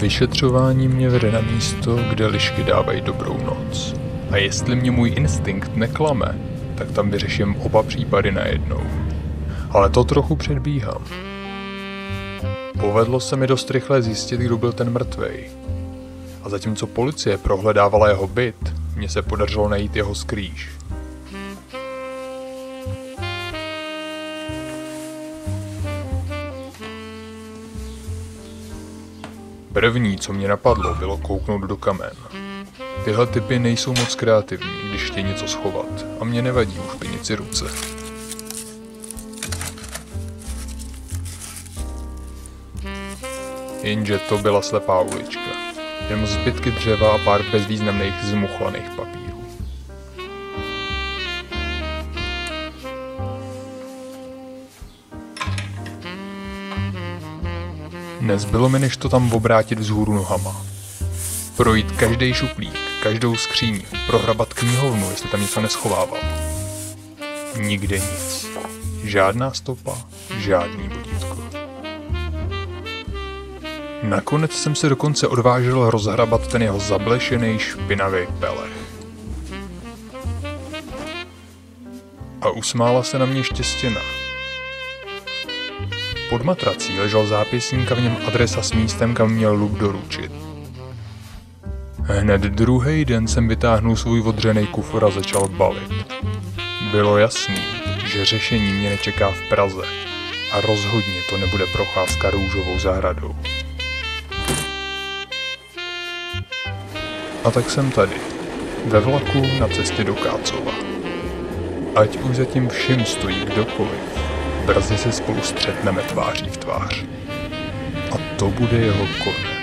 Vyšetřování mě vede na místo, kde lišky dávají dobrou noc. A jestli mě můj instinkt neklame, tak tam vyřeším oba případy najednou. Ale to trochu předbíhám. Povedlo se mi dost rychle zjistit, kdo byl ten mrtvej. A zatímco policie prohledávala jeho byt, mně se podařilo najít jeho skrýž. První, co mě napadlo, bylo kouknout do kamen. Tyhle typy nejsou moc kreativní, když chtějí něco schovat a mě nevadí už pinici ruce. Jenže to byla slepá ulička. Jen zbytky dřeva a pár bezvýznamných zmuchlaných papírů. Nezbylo mi, než to tam obrátit vzhůru nohama. Projít každý šuplík, každou skříň, prohrabat knihovnu, jestli tam něco neschovával. Nikde nic. Žádná stopa, žádný vodítko. Nakonec jsem se dokonce odvážil rozhrabat ten jeho zablešený špinavý pelech. A usmála se na mě štěstěna. Pod matrací ležel zápisník a v něm adresa s místem, kam měl Luke doručit. Hned druhý den jsem vytáhnul svůj odřený kufr a začal balit. Bylo jasný, že řešení mě nečeká v Praze a rozhodně to nebude procházka růžovou zahradou. A tak jsem tady, ve vlaku na cestě do Kácova. Ať už za tím vším stojí kdokoliv, brzy se spolu střetneme tváří v tvář. A to bude jeho konec.